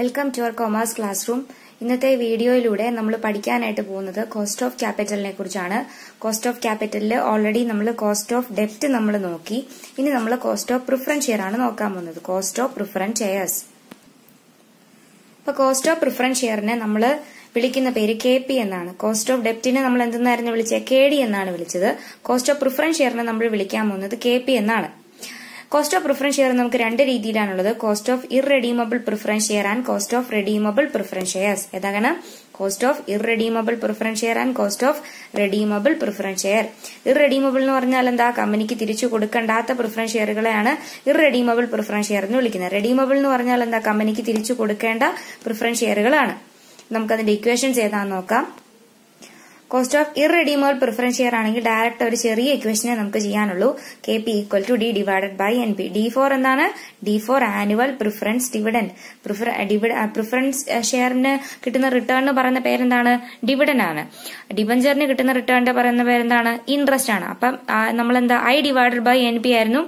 Welcome to our commerce classroom ഇന്നത്തെ വീഡിയോയിലൂടെ നമ്മൾ പഠിക്കാനായിട്ട് പോകുന്നത് കോസ്റ്റ് ഓഫ് ക്യാപിറ്റലിനെ കുറിച്ചാണ്. കോസ്റ്റ് ഓഫ് ക്യാപിറ്റലിൽ ഓൾറെഡി നമ്മൾ കോസ്റ്റ് ഓഫ് ഡെപ്റ്റ് നമ്മൾ നോക്കി. ഇനി നമ്മൾ കോസ്റ്റ് ഓഫ് പ്രിഫറൻസ് ഷെയർ ആണ് നോക്കാൻ പോകുന്നത്. കോസ്റ്റ് ഓഫ് പ്രിഫറൻസ് ഷെയർസ് ഇപ്പൊ കോസ്റ്റ് ഓഫ് പ്രിഫറൻസ് ഷെയറിനെ നമ്മൾ വിളിക്കുന്ന പേര് കെ പി എന്നാണ്. കോസ്റ്റ് ഓഫ് ഡെപ്റ്റിനെ നമ്മൾ എന്തെന്നായിരുന്നു വിളിച്ചത്? കെ ഡി എന്നാണ് വിളിച്ചത്. കോസ്റ്റ് ഓഫ് പ്രിഫറൻസ് ഷെയറിനെ നമ്മൾ വിളിക്കാൻ പോകുന്നത് കെ പി എന്നാണ്. കോസ്റ്റ് ഓഫ് പ്രിഫറൻസ് ഷെയർ നമുക്ക് രണ്ട് രീതിയിലാണുള്ളത്. Cost of irredeemable preference share and cost of redeemable preference shares ഏതാണ് cost of irredeemable preference share and cost of redeemable preference share irredeemable എന്ന് പറഞ്ഞാൽ എന്താ? കമ്പനിക്ക് തിരിച്ചു കൊടുക്കേണ്ടാത്ത പ്രിഫറൻസ് ഷെയറുകളെയാണ് ഇറെഡീമബിൾ പ്രിഫറൻസ് ഷെയർ എന്ന് വിളിക്കുന്നത്. റെഡീമബിൾ എന്ന് പറഞ്ഞാൽ എന്താ? കമ്പനിക്ക് തിരിച്ചു കൊടുക്കേണ്ട പ്രിഫറൻസ് ഷെയറുകളാണ്. നമുക്കതിന്റെ ഇക്വേഷൻസ് ഏതാന്ന് നോക്കാം. Cost of irredeemable preference share ആണെങ്കിൽ ഡയറക്റ്റ് ഒരു ചെറിയ ഇക്വേഷനെ നമുക്ക് ചെയ്യാനുള്ളൂ. K P equal to D divided by N P D for എന്താണ് D for annual preference dividend preference ഷെയറിന് കിട്ടുന്ന റിട്ടേൺ എന്ന് പറയുന്ന പേരെന്താണ്? ഡിവിഡൻ ആണ്. ഡിബഞ്ചറിന് കിട്ടുന്ന റിട്ടേണിന്റെ പറയുന്ന പേരെന്താണ്? ഇൻട്രസ്റ്റ് ആണ്. അപ്പം നമ്മൾ എന്താ I divided by N P ആയിരുന്നു.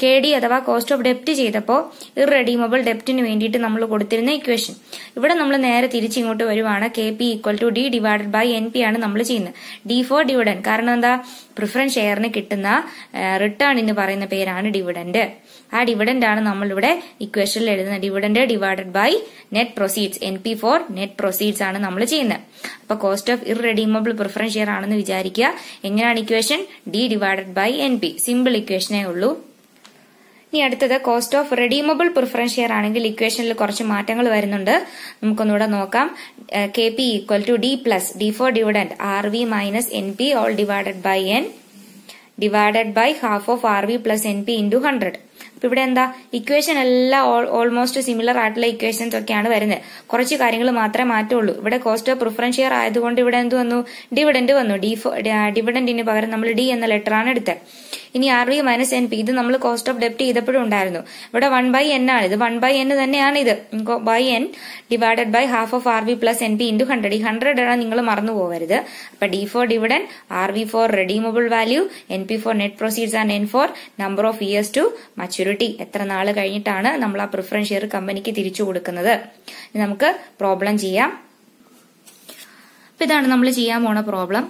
കെ ഡി അഥവാ കോസ്റ്റ് ഓഫ് ഡെപ്റ്റ് ചെയ്തപ്പോൾ ഇറെഡീമബിൾ ഡെപ്റ്റിന് വേണ്ടിയിട്ട് നമ്മൾ കൊടുത്തിരുന്ന ഇക്വേഷൻ ഇവിടെ നമ്മൾ നേരെ തിരിച്ചിങ്ങോട്ട് വരുവാണ്. K P equal to D divided by N P ആണ് നമ്മൾ ചെയ്യുന്നത്. ഡി ഫോർ ഡിവിഡൻ കാരണം എന്താ? പ്രിഫറൻസ് ഷെയറിന് കിട്ടുന്ന റിട്ടേൺ എന്ന് പറയുന്ന പേരാണ് ഡിവിഡന്റ് ആ ഡിവിഡന്റ് ആണ് നമ്മളിവിടെ ഇക്വേഷനിൽ എഴുതുന്നത്. Dividend divided by net proceeds N P for net proceeds ആണ് നമ്മൾ ചെയ്യുന്നത്. അപ്പൊ cost of irredeemable preference share ആണെന്ന് വിചാരിക്കുക. എങ്ങനെയാണ് equation D divided by N P simple ഇക്വേഷനേ ഉള്ളൂ. ഇനി അടുത്തത് cost of redeemable preference share ആണെങ്കിൽ ഇക്വേഷനിൽ കുറച്ച് മാറ്റങ്ങൾ വരുന്നുണ്ട്. നമുക്കൊന്നുകൂടെ നോക്കാം. K P equal to D plus D for dividend R V minus N P all divided by N divided by half of R V plus N P into hundred അപ്പൊ ഇവിടെ എന്താ? ഇക്വേഷൻ എല്ലാം ഓൾമോസ്റ്റ് സിമിലർ ആയിട്ടുള്ള equations ഒക്കെയാണ് വരുന്നത്. കുറച്ച് കാര്യങ്ങൾ മാത്രമേ മാറ്റുള്ളൂ. ഇവിടെ കോസ്റ്റ് ഓഫ് പ്രിഫറൻസ് ഷെയർ ആയതുകൊണ്ട് ഇവിടെ എന്ത് വന്നു? ഡിവിഡന്റ് വന്നു. ഡി ഡിവിഡന്റിന് പകരം നമ്മൾ ഡി എന്ന ലെറ്റർ ആണ് എടുത്തത്. ഇനി R V minus N P ഇത് നമ്മൾ കോസ്റ്റ് ഓഫ് ഡെപ്റ്റ് ചെയ്തപ്പോഴും ഉണ്ടായിരുന്നു. ഇവിടെ വൺ ബൈ എൻ ആണ്. ഇത് വൺ ബൈ എൻ തന്നെയാണ് ഇത്. By N divided by half of R V plus N P into hundred ഈ ഹൺഡ്രഡ് ആണ് നിങ്ങൾ മറന്നു പോകരുത്. അപ്പൊ D for dividend R V for redeemable value N P for net proceeds and N for number of years to maturity എത്ര നാൾ കഴിഞ്ഞിട്ടാണ് നമ്മൾ ആ പ്രിഫറൻസ് ഷെയർ കമ്പനിക്ക് തിരിച്ചു കൊടുക്കുന്നത്? നമുക്ക് പ്രോബ്ലം ചെയ്യാം. ഇതാണ് നമ്മൾ ചെയ്യാൻ പോണ problem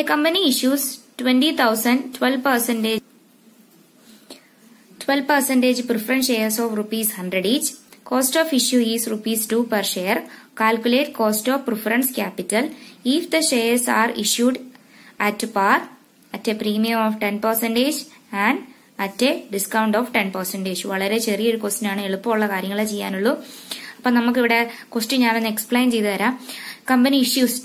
a company issues twenty thousand twelve percentage twelve percentage preference shares of rupees hundred each cost of issue is rupees two per share calculate cost of preference capital if the shares are issued at par at a premium of ten percentage and at a discount of ten percentage വളരെ ചെറിയൊരു question ആണ് എളുപ്പമുള്ള കാര്യങ്ങളെ ചെയ്യാനുള്ളൂ. അപ്പൊ നമുക്കിവിടെ question ഞാനൊന്ന് explain ചെയ്തു തരാം. Company issues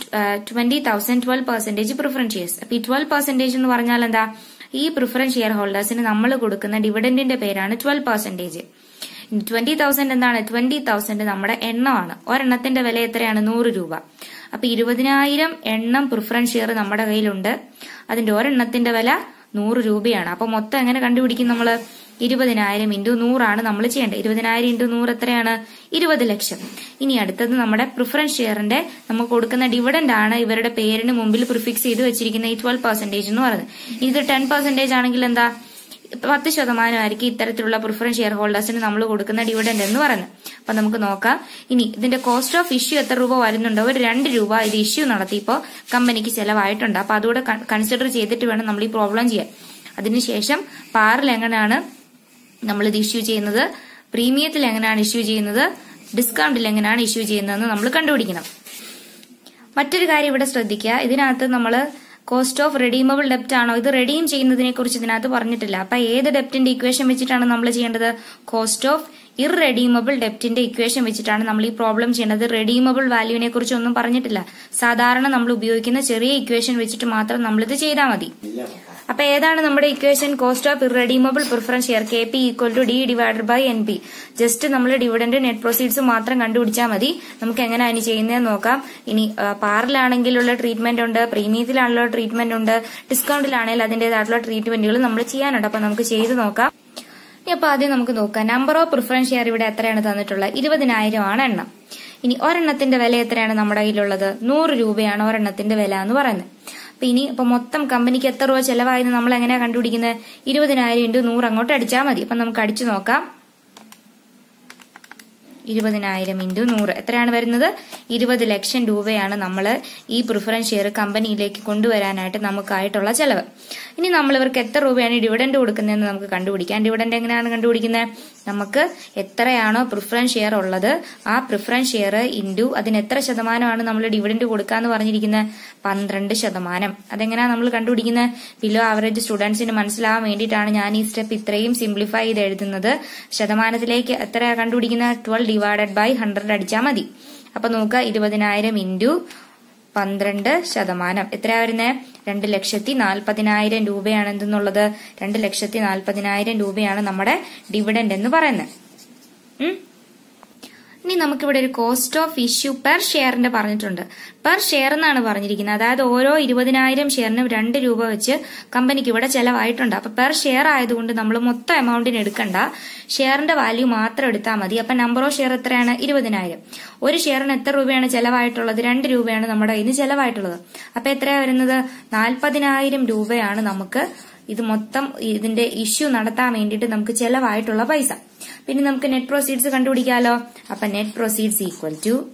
twenty thousand twelve percentage preference shares അപ്പൊ ഈ ട്വൽവ് പെർസെന്റേജ് എന്ന് പറഞ്ഞാൽ എന്താ? ഈ പ്രിഫറൻസ് ഷെയർ ഹോൾഡേഴ്സിന് നമ്മൾ കൊടുക്കുന്ന ഡിവിഡന്റിന്റെ പേരാണ് ട്വൽവ് പെർസെന്റേജ് ട്വന്റി തൗസൻഡ് എന്താണ് ട്വന്റി തൗസൻഡ് നമ്മുടെ എണ്ണമാണ്. ഒരെണ്ണത്തിന്റെ വില എത്രയാണ്? നൂറ് രൂപ. അപ്പൊ ഇരുപതിനായിരം എണ്ണം പ്രിഫറൻസ് ഷെയർ നമ്മുടെ കയ്യിലുണ്ട്. അതിന്റെ ഒരെണ്ണത്തിന്റെ വില നൂറ് രൂപയാണ്. അപ്പൊ മൊത്തം എങ്ങനെ കണ്ടുപിടിക്കും നമ്മൾ? ഇരുപതിനായിരം ഇന്റു നൂറാണ് നമ്മൾ ചെയ്യേണ്ടത്. ഇരുപതിനായിരം ഇന്റു നൂറ് എത്രയാണ്? ഇരുപത് ലക്ഷം. ഇനി അടുത്തത് നമ്മുടെ പ്രിഫറൻസ് ഷെയറിന്റെ നമുക്ക് കൊടുക്കുന്ന ഡിവിഡന്റ് ആണ് ഇവരുടെ പേരിന് മുമ്പിൽ പ്രിഫിക്സ് ചെയ്ത് വെച്ചിരിക്കുന്ന ഈ ട്വൽവ് പെർസെന്റേജ് എന്ന് പറയുന്നത്. ഇത് ടെൻ പെർസെന്റേജ് ആണെങ്കിൽ എന്താ? പത്ത് ശതമാനമായിരിക്കും ഇത്തരത്തിലുള്ള പ്രിഫറൻസ് ഷെയർ ഹോൾഡേഴ്സിന് നമ്മൾ കൊടുക്കുന്ന ഡിവിഡന്റ് എന്ന് പറയുന്നത്. അപ്പൊ നമുക്ക് നോക്കാം. ഇനി ഇതിന്റെ കോസ്റ്റ് ഓഫ് ഇഷ്യൂ എത്ര രൂപ വരുന്നുണ്ടോ? ഒരു രണ്ട് രൂപ ഇത് ഇഷ്യൂ നടത്തിയപ്പോൾ കമ്പനിക്ക് ചെലവായിട്ടുണ്ട്. അപ്പൊ അതുകൂടെ കൺസിഡർ ചെയ്തിട്ട് വേണം നമ്മൾ ഈ പ്രോബ്ലം ചെയ്യാൻ. അതിനുശേഷം പാറിൽ എങ്ങനെയാണ് നമ്മൾ ഇത് ഇഷ്യൂ ചെയ്യുന്നത് പ്രീമിയത്തിൽ എങ്ങനെയാണ് ഇഷ്യൂ ചെയ്യുന്നത് ഡിസ്കൗണ്ടിൽ എങ്ങനെയാണ് ഇഷ്യൂ ചെയ്യുന്നതെന്ന് നമ്മൾ കണ്ടുപിടിക്കണം. മറ്റൊരു കാര്യം ഇവിടെ ശ്രദ്ധിക്കുക. ഇതിനകത്ത് നമ്മൾ കോസ്റ്റ് ഓഫ് റെഡീമബിൾ ഡെപ്റ്റ് ആണോ ഇത് റെഡീം ചെയ്യുന്നതിനെ കുറിച്ച് ഇതിനകത്ത് പറഞ്ഞിട്ടില്ല. അപ്പൊ ഏത് ഡെപ്റ്റിന്റെ ഇക്വേഷൻ വെച്ചിട്ടാണ് നമ്മൾ ചെയ്യേണ്ടത്? കോസ്റ്റ് ഓഫ് ഇറഡീമബിൾ ഡെപ്റ്റിന്റെ ഇക്വേഷൻ വെച്ചിട്ടാണ് നമ്മൾ ഈ പ്രോബ്ലം ചെയ്യുന്നത് റെഡീമബിൾ വാല്യൂവിനെ കുറിച്ച് ഒന്നും പറഞ്ഞിട്ടില്ല. സാധാരണ നമ്മൾ ഉപയോഗിക്കുന്ന ചെറിയ ഇക്വേഷൻ വെച്ചിട്ട് മാത്രം നമ്മളിത് ചെയ്താൽ മതി. അപ്പൊ ഏതാണ് നമ്മുടെ equation cost of irredeemable preference share K P equal to D divided by N P just നമ്മൾ ഡിവിഡന്റ് നെറ്റ് പ്രൊസീഡ്സ് മാത്രം കണ്ടുപിടിച്ചാൽ മതി. നമുക്ക് എങ്ങനെ അതിന് ചെയ്യുന്നതെന്ന് നോക്കാം. ഇനി പാറിലാണെങ്കിലുള്ള ട്രീറ്റ്മെന്റ് ഉണ്ട് പ്രീമിയത്തിലാണല്ലോ ട്രീറ്റ്മെന്റ് ഉണ്ട് ഡിസ്കൗണ്ടിലാണെങ്കിൽ അതിന്റേതായിട്ടുള്ള ട്രീറ്റ്മെന്റുകൾ നമ്മൾ ചെയ്യാനുണ്ട്. അപ്പൊ നമുക്ക് ചെയ്ത് നോക്കാം. അപ്പൊ ആദ്യം നമുക്ക് നോക്കാം. നമ്പർ ഓഫ് പ്രിഫറൻസ് ഷെയർ ഇവിടെ എത്രയാണ് തന്നിട്ടുള്ളത്? ഇരുപതിനായിരം ആണ് എണ്ണം. ഇനി ഒരെണ്ണത്തിന്റെ വില എത്രയാണ് നമ്മുടെ കയ്യിലുള്ളത്? നൂറ് രൂപയാണ് ഒരെണ്ണത്തിന്റെ വില എന്ന് പറയുന്നത്. അപ്പൊ ഇനി ഇപ്പൊ മൊത്തം കമ്പനിക്ക് എത്ര രൂപ ചെലവായെന്ന് നമ്മൾ എങ്ങനെയാ കണ്ടുപിടിക്കുന്നത്? ഇരുപതിനായിരം ഇന്റു നൂറ് അങ്ങോട്ട് അടിച്ചാൽ മതി. അപ്പൊ നമുക്ക് അടിച്ചു നോക്കാം. ഇരുപതിനായിരം ഇന്റു നൂറ്. എത്രയാണ് വരുന്നത്? ഇരുപത് ലക്ഷം രൂപയാണ് നമ്മൾ ഈ പ്രിഫറൻസ് ഷെയർ കമ്പനിയിലേക്ക് കൊണ്ടുവരാനായിട്ട് നമുക്കായിട്ടുള്ള ചെലവ്. ഇനി നമ്മൾ ഇവർക്ക് എത്ര രൂപയാണ് ഡിവിഡൻഡ് കൊടുക്കുന്നതെന്ന് നമുക്ക് കണ്ടുപിടിക്കാം. ഡിവിഡൻഡ് എങ്ങനെയാണ് കണ്ടുപിടിക്കുന്നത്? നമുക്ക് എത്രയാണോ പ്രിഫറൻസ് ഷെയർ ഉള്ളത് ആ പ്രിഫറൻസ് ഷെയർ ഇന്റു അതിന് എത്ര ശതമാനമാണ് നമ്മൾ ഡിവിഡൻഡ് കൊടുക്കാന്ന് പറഞ്ഞിരിക്കുന്നത്? പന്ത്രണ്ട് ശതമാനം. അതെങ്ങനെയാണ് നമ്മൾ കണ്ടുപിടിക്കുന്നത്? ബിലോ ആവറേജ് സ്റ്റുഡൻസിന് മനസ്സിലാവാൻ വേണ്ടിയിട്ടാണ് ഞാൻ ഈ സ്റ്റെപ്പ് ഇത്രയും സിംപ്ലിഫൈ ചെയ്ത് എഴുതുന്നത് ശതമാനത്തിലേക്ക് എത്രയാണ് കണ്ടുപിടിക്കുന്നത്? ട്വൽവ് ഡിവൈഡഡ് ബൈ ഹൺഡ്രഡ് അടിച്ചാൽ മതി. അപ്പൊ നോക്കുക ഇരുപതിനായിരം ഇന്റു പന്ത്രണ്ട് ശതമാനം. എത്രയാ വരുന്നത് രണ്ട് ലക്ഷത്തി നാൽപ്പതിനായിരം രൂപയാണ് എന്തെന്നുള്ളത്. രണ്ട് ലക്ഷത്തി നാൽപ്പതിനായിരം രൂപയാണ് നമ്മുടെ ഡിവിഡൻഡ് എന്ന് പറയുന്നത്. ഇനി നമുക്കിവിടെ ഒരു കോസ്റ്റ് ഓഫ് ഇഷ്യൂ പെർ ഷെയറിന്റെ പറഞ്ഞിട്ടുണ്ട്. പെർ ഷെയർ എന്നാണ് പറഞ്ഞിരിക്കുന്നത്. അതായത് ഓരോ ഇരുപതിനായിരം ഷെയറിനും രണ്ട് രൂപ വെച്ച് കമ്പനിക്ക് ഇവിടെ ചെലവായിട്ടുണ്ട്. അപ്പൊ പെർ ഷെയർ ആയതുകൊണ്ട് നമ്മൾ മൊത്തം എമൗണ്ടിന് എടുക്കണ്ട. ഷെയറിന്റെ വാല്യൂ മാത്രം എടുത്താൽ മതി. അപ്പൊ നമ്പർ ഓഫ് ഷെയർ എത്രയാണ്? ഇരുപതിനായിരം. ഒരു ഷെയറിന് എത്ര രൂപയാണ് ചെലവായിട്ടുള്ളത്? രണ്ട് രൂപയാണ് നമ്മുടെ കയ്യിൽ ചെലവായിട്ടുള്ളത്. അപ്പൊ എത്രയാ വരുന്നത്? നാൽപ്പതിനായിരം രൂപയാണ് നമുക്ക് ഇത് മൊത്തം ഇതിന്റെ ഇഷ്യൂ നടത്താൻ വേണ്ടിയിട്ട് നമുക്ക് ചെലവായിട്ടുള്ള പൈസ. പിന്നെ നമുക്ക് നെറ്റ് പ്രൊസീഡ്സ് കണ്ടുപിടിക്കാലോ. അപ്പൊ നെറ്റ് പ്രൊസീഡ്സ് ഈക്വൽ ടു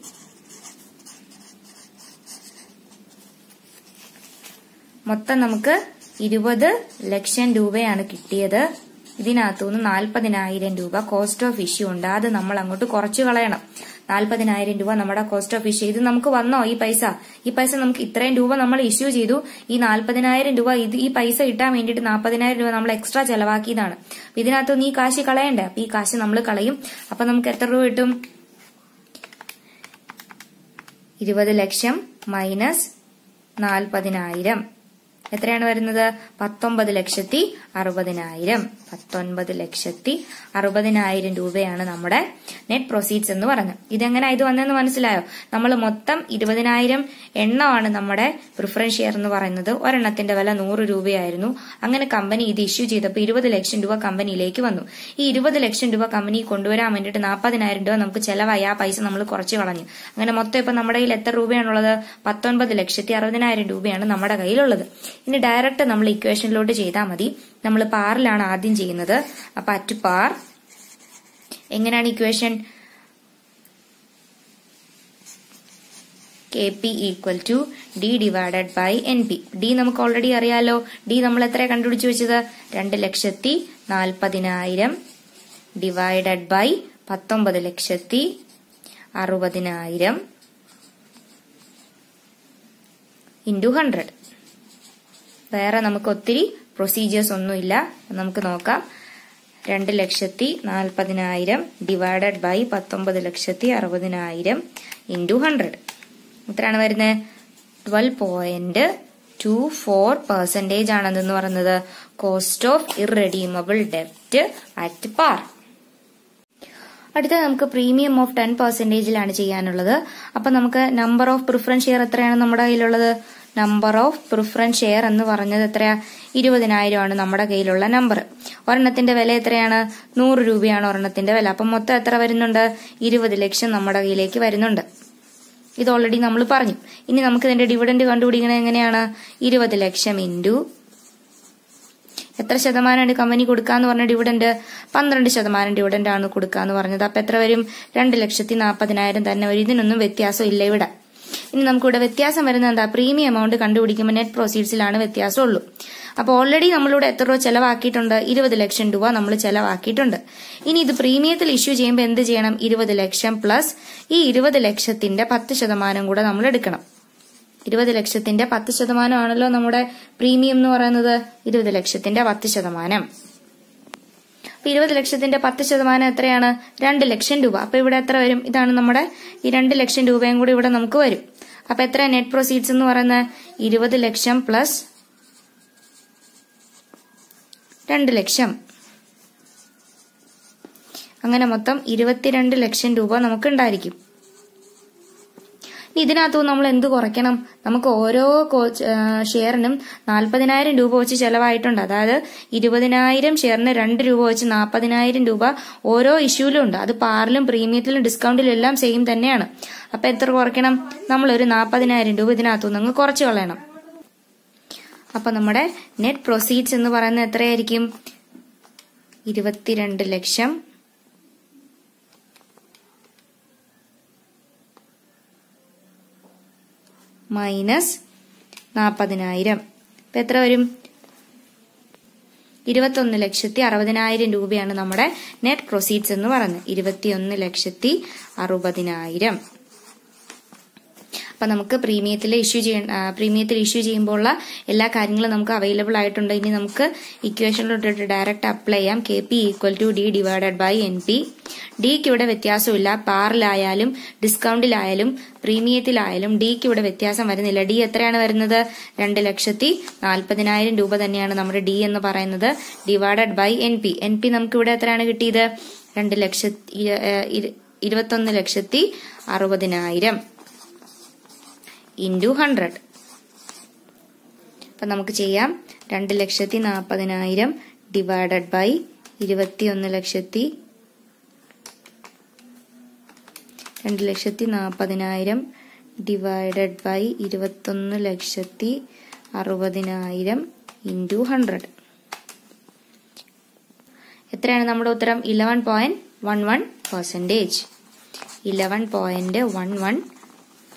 മൊത്തം നമുക്ക് ഇരുപത് ലക്ഷം രൂപയാണ് കിട്ടിയത്. ഇതിനകത്തുനിന്ന് നാൽപ്പതിനായിരം രൂപ കോസ്റ്റ് ഓഫ് ഇഷ്യൂ ഉണ്ട്. അത് നമ്മൾ അങ്ങോട്ട് കുറച്ചു കളയണം. നാൽപ്പതിനായിരം രൂപ നമ്മുടെ കോസ്റ്റ് ഓഫ് ഇഷ്യൂ ഇത് നമുക്ക് വന്നോ ഈ പൈസ? ഈ പൈസ നമുക്ക് ഇത്രയും രൂപ നമ്മൾ ഇഷ്യൂ ചെയ്തു. ഈ നാൽപ്പതിനായിരം രൂപ ഇത് ഈ പൈസ കിട്ടാൻ വേണ്ടിയിട്ട് നാൽപ്പതിനായിരം രൂപ നമ്മൾ എക്സ്ട്രാ ചെലവാക്കിയതാണ്. ഇതിനകത്ത് ഈ കാശ് കളയണ്ടേ. അപ്പൊ ഈ കാശ് നമ്മൾ കളയും. അപ്പൊ നമുക്ക് എത്ര രൂപ കിട്ടും? ഇരുപത് ലക്ഷം മൈനസ് നാൽപ്പതിനായിരം എത്രയാണ് വരുന്നത്? പത്തൊമ്പത് ലക്ഷത്തി അറുപതിനായിരം. പത്തൊൻപത് ലക്ഷത്തി അറുപതിനായിരം രൂപയാണ് നമ്മുടെ നെറ്റ് പ്രൊസീഡ്സ് എന്ന് പറഞ്ഞത്. ഇതെങ്ങനെ ഇത് വന്നെന്ന് മനസ്സിലായോ? നമ്മൾ മൊത്തം ഇരുപതിനായിരം എണ്ണമാണ് നമ്മുടെ പ്രിഫറൻസ് ഷെയർ എന്ന് പറയുന്നത്. ഒരെണ്ണത്തിന്റെ വില നൂറ് രൂപയായിരുന്നു. അങ്ങനെ കമ്പനി ഇത് ഇഷ്യൂ ചെയ്തപ്പോൾ ഇരുപത് ലക്ഷം രൂപ കമ്പനിയിലേക്ക് വന്നു. ഈ ഇരുപത് ലക്ഷം രൂപ കമ്പനി കൊണ്ടുവരാൻ വേണ്ടിയിട്ട് നാൽപ്പതിനായിരം രൂപ നമുക്ക് ചെലവായി. ആ പൈസ നമ്മൾ കുറച്ച് കളഞ്ഞു. അങ്ങനെ മൊത്തം ഇപ്പൊ നമ്മുടെ കയ്യിൽ എത്ര രൂപയാണുള്ളത്? പത്തൊൻപത് ലക്ഷത്തി അറുപതിനായിരം രൂപയാണ് നമ്മുടെ കയ്യിലുള്ളത്. ഇനി ഡയറക്റ്റ് നമ്മൾ ഇക്വേഷനിലോട്ട് ചെയ്താൽ മതി. നമ്മൾ പാറിലാണ് ആദ്യം ചെയ്യുന്നത്. അപ്പൊ അറ്റ് പാർ എങ്ങനെയാണ് equation K P equal to D divided by N P D നമുക്ക് ഓൾറെഡി അറിയാലോ. ഡി നമ്മൾ എത്ര കണ്ടുപിടിച്ചു വെച്ചത്? രണ്ട് ലക്ഷത്തി നാൽപ്പതിനായിരം ഡിവൈഡഡ് ബൈ പത്തൊമ്പത് ലക്ഷത്തി അറുപതിനായിരം ഇന്റു ഹൺഡ്രഡ് വേറെ നമുക്ക് ഒത്തിരി പ്രൊസീജിയേഴ്സ് ഒന്നുമില്ല. നമുക്ക് നോക്കാം. രണ്ട് ലക്ഷത്തി നാൽപ്പതിനായിരം ഡിവൈഡഡ് ബൈ പത്തൊമ്പത് ലക്ഷത്തി അറുപതിനായിരം ഇന്റു ഹൺഡ്രഡ് എത്രയാണ് വരുന്നത്? Twelve point two four percentage ആണെന്ന് പറയുന്നത്. കോസ്റ്റ് ഓഫ് ഇറെഡീമബിൾ ഡെപ്റ്റ് അറ്റ് പാർ അടുത്ത നമുക്ക് പ്രീമിയം ഓഫ് ടെൻ പെർസെന്റേജിലാണ് ചെയ്യാനുള്ളത്. അപ്പൊ നമുക്ക് നമ്പർ ഓഫ് പ്രിഫറൻസ് ഷെയർ എത്രയാണ് നമ്മുടെ കയ്യിലുള്ളത്? നമ്പർ ഓഫ് പ്രിഫറൻസ് ഷെയർ എന്ന് പറഞ്ഞത് എത്രയാ? ഇരുപതിനായിരം ആണ് നമ്മുടെ കയ്യിലുള്ള നമ്പർ ഒരെണ്ണത്തിന്റെ വില എത്രയാണ്? നൂറ് രൂപയാണ് ഒരെണ്ണത്തിന്റെ വില. അപ്പം മൊത്തം എത്ര വരുന്നുണ്ട്? ഇരുപത് ലക്ഷം നമ്മുടെ കയ്യിലേക്ക് വരുന്നുണ്ട്. ഇത് ഓൾറെഡി നമ്മൾ പറഞ്ഞു. ഇനി നമുക്ക് ഇതിന്റെ ഡിവിഡന്റ് കണ്ടുപിടിക്കുന്നത് എങ്ങനെയാണ്? ഇരുപത് ലക്ഷം ഇന്റു എത്ര ശതമാനമാണ് കമ്പനി കൊടുക്കാന്ന് പറഞ്ഞ ഡിവിഡന്റ് പന്ത്രണ്ട് ശതമാനം ഡിവിഡന്റ് ആണ് കൊടുക്കാന്ന് പറഞ്ഞത്. അപ്പൊ എത്ര വരും? രണ്ട് ലക്ഷത്തി നാൽപ്പതിനായിരം തന്നെ വരും. ഇതിനൊന്നും വ്യത്യാസം ഇല്ല ഇവിടെ. ഇനി നമുക്കിവിടെ വ്യത്യാസം വരുന്നത് എന്താ? പ്രീമിയം എമൗണ്ട് കണ്ടുപിടിക്കുമ്പോൾ നെറ്റ് പ്രൊസീഡ്സിലാണ് വ്യത്യാസമുള്ളൂ. അപ്പോൾ ഓൾറെഡി നമ്മളിവിടെ എത്ര രൂപ ചെലവാക്കിയിട്ടുണ്ട്? ഇരുപത് ലക്ഷം രൂപ നമ്മൾ ചെലവാക്കിയിട്ടുണ്ട്. ഇനി ഇത് പ്രീമിയത്തിൽ ഇഷ്യൂ ചെയ്യുമ്പോൾ എന്ത് ചെയ്യണം? ഇരുപത് ലക്ഷം പ്ലസ് ഈ ഇരുപത് ലക്ഷത്തിന്റെ പത്ത് ശതമാനം കൂടെ നമ്മൾ എടുക്കണം. ഇരുപത് ലക്ഷത്തിന്റെ പത്ത് ശതമാനമാണല്ലോ നമ്മുടെ പ്രീമിയം എന്ന് പറയുന്നത്. ഇരുപത് ലക്ഷത്തിന്റെ പത്ത് ശതമാനം. ഇരുപത് ലക്ഷത്തിന്റെ പത്ത് ശതമാനം എത്രയാണ്? രണ്ട് ലക്ഷം രൂപ. അപ്പൊ ഇവിടെ എത്ര വരും? ഇതാണ് നമ്മുടെ ഈ രണ്ട് ലക്ഷം രൂപയും കൂടി ഇവിടെ നമുക്ക് വരും. അപ്പൊ എത്ര നെറ്റ് പ്രൊസീഡ്സ് എന്ന് പറയുന്നത്? ഇരുപത് ലക്ഷം പ്ലസ് രണ്ട് ലക്ഷം. അങ്ങനെ മൊത്തം ഇരുപത്തിരണ്ട് ലക്ഷം രൂപ നമുക്ക് ഉണ്ടായിരിക്കും. ഇതിനകത്ത് നമ്മൾ എന്ത് കുറയ്ക്കണം? നമുക്ക് ഓരോ ഷെയറിനും നാൽപ്പതിനായിരം രൂപ വെച്ച് ചെലവായിട്ടുണ്ട്. അതായത് ഇരുപതിനായിരം ഷെയറിന് രണ്ട് രൂപ വെച്ച് നാൽപ്പതിനായിരം രൂപ ഓരോ ഇഷ്യൂലും ഉണ്ട്. അത് പാറിലും പ്രീമിയത്തിലും ഡിസ്കൗണ്ടിലും എല്ലാം സെയിം തന്നെയാണ്. അപ്പൊ എത്ര കുറയ്ക്കണം? നമ്മൾ ഒരു നാൽപ്പതിനായിരം രൂപ ഇതിനകത്തു നിന്ന് കുറച്ച് കളയണം. അപ്പൊ നമ്മുടെ നെറ്റ് പ്രൊസീഡ്സ് എന്ന് പറയുന്നത് എത്രയായിരിക്കും? ഇരുപത്തിരണ്ട് ലക്ഷം മൈനസ് നാൽപ്പതിനായിരം ഇപ്പം എത്ര വരും? ഇരുപത്തൊന്ന് ലക്ഷത്തി അറുപതിനായിരം രൂപയാണ് നമ്മുടെ നെറ്റ് പ്രൊസീഡ്സ് എന്ന് പറയുന്നത്. ഇരുപത്തിയൊന്ന് ലക്ഷത്തി അറുപതിനായിരം. അപ്പൊ നമുക്ക് പ്രീമിയത്തിൽ ഇഷ്യൂ ചെയ്യ പ്രീമിയത്തിൽ ഇഷ്യൂ ചെയ്യുമ്പോഴുള്ള എല്ലാ കാര്യങ്ങളും നമുക്ക് അവൈലബിൾ ആയിട്ടുണ്ട്. ഇനി നമുക്ക് ഇക്വേഷനിലോട്ടിട്ട് ഡയറക്റ്റ് അപ്ലൈ ചെയ്യാം. K P equal to D divided by N P. ഡിക്ക് ഇവിടെ വ്യത്യാസമില്ല. പാറിലായാലും ഡിസ്കൗണ്ടിലായാലും പ്രീമിയത്തിലായാലും ഡിക്ക് ഇവിടെ വ്യത്യാസം വരുന്നില്ല. ഡി എത്രയാണ് വരുന്നത്? രണ്ട് ലക്ഷത്തി നാൽപ്പതിനായിരം രൂപ തന്നെയാണ് നമ്മുടെ ഡി എന്ന് പറയുന്നത്. Divided by N P. N P നമുക്ക് ഇവിടെ എത്രയാണ് കിട്ടിയത്? രണ്ട് ലക്ഷത്തി ഇരുപത്തൊന്ന് ലക്ഷത്തി അറുപതിനായിരം. ഇന്റു ഹൺഡ്രഡ് അപ്പം നമുക്ക് ചെയ്യാം. രണ്ട് ലക്ഷത്തി നാൽപ്പതിനായിരം ഡിവൈഡഡ് ബൈ ഇരുപത്തി ഒന്ന് ലക്ഷത്തി രണ്ട് ലക്ഷത്തി നാൽപ്പതിനായിരം ഡിവൈഡഡ് ബൈ ഇരുപത്തൊന്ന് ലക്ഷത്തി അറുപതിനായിരം ഇന്റു ഹൺഡ്രഡ് എത്രയാണ് നമ്മുടെ ഉത്തരം? Eleven point one one percentage eleven point one one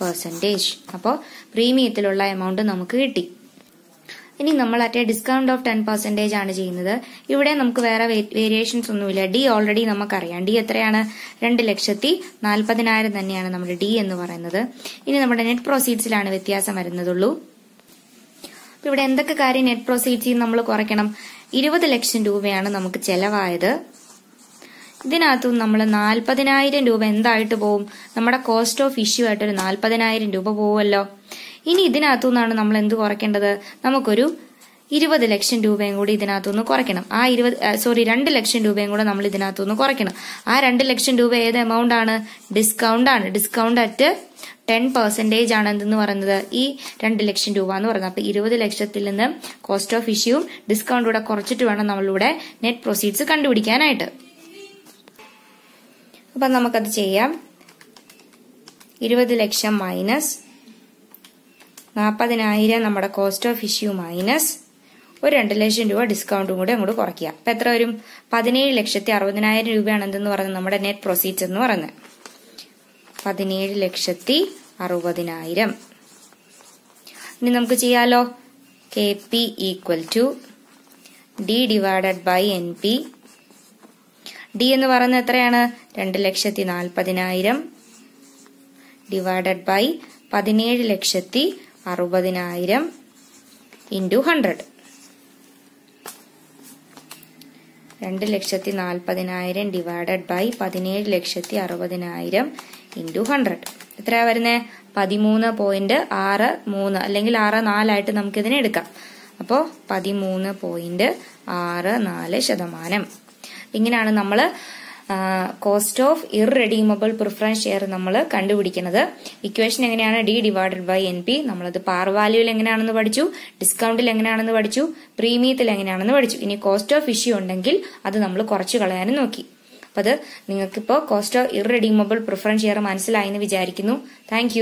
percentage അപ്പോൾ പ്രീമിയത്തിലുള്ള എമൗണ്ട് നമുക്ക് കിട്ടി. ഇനി നമ്മൾ at discount of ten percentage ആണ് ചെയ്യുന്നത്. ഇവിടെ നമുക്ക് വേറെ വേരിയേഷൻസ് ഒന്നുമില്ല. ഡി ഓൾറെഡി നമുക്കറിയാം. ഡി എത്രയാണ്? രണ്ട് ലക്ഷത്തി നാൽപ്പതിനായിരം തന്നെയാണ് നമ്മുടെ ഡി എന്ന് പറയുന്നത്. ഇനി നമ്മുടെ നെറ്റ് പ്രൊസീഡ്സിലാണ് വ്യത്യാസം വരുന്നതുള്ളൂ. ഇവിടെ എന്തൊക്കെ കാര്യം നെറ്റ് പ്രൊസീഡ്സിൽ നമ്മൾ കുറയ്ക്കണം? ഇരുപത് ലക്ഷം രൂപയാണ് നമുക്ക് ചെലവായത്. ഇതിനകത്തു നമ്മൾ നാൽപ്പതിനായിരം രൂപ എന്തായിട്ട് പോവും? നമ്മുടെ കോസ്റ്റ് ഓഫ് ഇഷ്യൂ ആയിട്ട് ഒരു നാൽപ്പതിനായിരം രൂപ പോവുമല്ലോ. ഇനി ഇതിനകത്തു നിന്നാണ് നമ്മൾ എന്ത് കുറയ്ക്കേണ്ടത്? നമുക്കൊരു ഇരുപത് ലക്ഷം രൂപയും കൂടി ഇതിനകത്തുനിന്ന് കുറയ്ക്കണം. ആ ഇരുപത് സോറി രണ്ട് ലക്ഷം രൂപയും കൂടെ നമ്മൾ ഇതിനകത്തുനിന്ന് കുറയ്ക്കണം. ആ രണ്ട് ലക്ഷം രൂപ ഏത് എമൗണ്ട് ആണ്? ഡിസ്കൗണ്ട് ആണ്. ഡിസ്കൗണ്ട് അറ്റ് ടെൻ പെർസെന്റേജ് ആണ് എന്തെന്ന് പറയുന്നത്? ഈ രണ്ട് ലക്ഷം രൂപ എന്ന് പറയുന്നത്. അപ്പൊ ഇരുപത് ലക്ഷത്തിൽ നിന്ന് കോസ്റ്റ് ഓഫ് ഇഷ്യൂവും ഡിസ്കൗണ്ട് കൂടെ കുറച്ചിട്ട് വേണം നമ്മളിവിടെ നെറ്റ് പ്രൊസീഡ്സ് കണ്ടുപിടിക്കാനായിട്ട്. അപ്പൊ നമുക്കത് ചെയ്യാം. ഇരുപത് ലക്ഷം മൈനസ് നാൽപ്പതിനായിരം നമ്മുടെ കോസ്റ്റ് ഓഫ് ഇഷ്യൂ മൈനസ് ഒരു രണ്ട് ലക്ഷം രൂപ ഡിസ്കൗണ്ടും കൂടെ അങ്ങോട്ട് കുറയ്ക്കുക. അപ്പൊ എത്ര വരും? പതിനേഴ് ലക്ഷത്തി അറുപതിനായിരം രൂപയാണ് എന്തെന്ന് പറയുന്നത് നമ്മുടെ നെറ്റ് പ്രൊസീഡ്സ് എന്ന് പറയുന്നത്. പതിനേഴ് ലക്ഷത്തി അറുപതിനായിരം. ഇനി നമുക്ക് ചെയ്യാലോ? K P equal to D divided by N P D എന്ന് പറയുന്നത് എത്രയാണ്? രണ്ട് ലക്ഷത്തി നാൽപ്പതിനായിരം ഡിവൈഡഡ് ബൈ പതിനേഴ് ലക്ഷത്തി അറുപതിനായിരം ഇന്റു ഹൺഡ്രഡ് രണ്ട് ലക്ഷത്തി നാൽപ്പതിനായിരം ഡിവൈഡഡ് ബൈ പതിനേഴ് ലക്ഷത്തി അറുപതിനായിരം ഇന്റു ഹൺഡ്രഡ് എത്രയാണ് വരുന്നത് പതിമൂന്ന് പോയിന്റ് ആറ് മൂന്ന് അല്ലെങ്കിൽ ആറ് നാലായിട്ട് നമുക്കിതിനെ എടുക്കാം. അപ്പോൾ പതിമൂന്ന് പോയിന്റ് ആറ് നാല് ശതമാനം. ഇങ്ങനെയാണ് നമ്മൾ cost of irredeemable preference share നമ്മൾ കണ്ടുപിടിക്കുന്നത്. ഇക്വേഷൻ എങ്ങനെയാണ്? D divided by N P നമ്മളത് പാർ വാല്യൂവിൽ എങ്ങനെയാണെന്ന് പഠിച്ചു ഡിസ്കൗണ്ടിൽ എങ്ങനെയാണെന്ന് പഠിച്ചു പ്രീമിയത്തിൽ എങ്ങനെയാണെന്ന് പഠിച്ചു. ഇനി കോസ്റ്റ് ഓഫ് ഇഷ്യൂ ഉണ്ടെങ്കിൽ അത് നമ്മൾ കുറച്ച് കളയാനും നോക്കി. അപ്പൊ അത് നിങ്ങൾക്കിപ്പോൾ cost of irredeemable preference share മനസ്സിലായി എന്ന് വിചാരിക്കുന്നു താങ്ക്